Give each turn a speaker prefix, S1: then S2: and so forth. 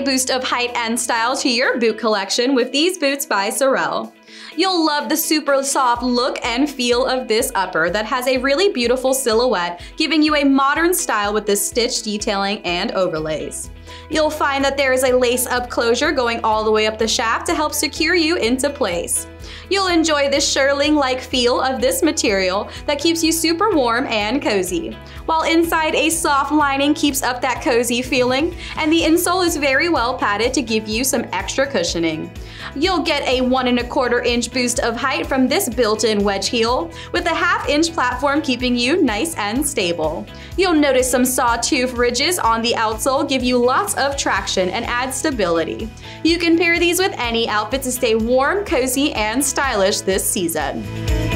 S1: boost of height and style to your boot collection with these boots by Sorel. You'll love the super soft look and feel of this upper that has a really beautiful silhouette, giving you a modern style with the stitch detailing and overlays. You'll find that there is a lace-up closure going all the way up the shaft to help secure you into place. You'll enjoy the shearling-like feel of this material that keeps you super warm and cozy, while inside a soft lining keeps up that cozy feeling, and the insole is very well padded to give you some extra cushioning. You'll get a one and a quarter inch boost of height from this built-in wedge heel, with a half inch platform keeping you nice and stable. You'll notice some sawtooth ridges on the outsole give you lots of traction and add stability. You can pair these with any outfit to stay warm, cozy, and stylish this season.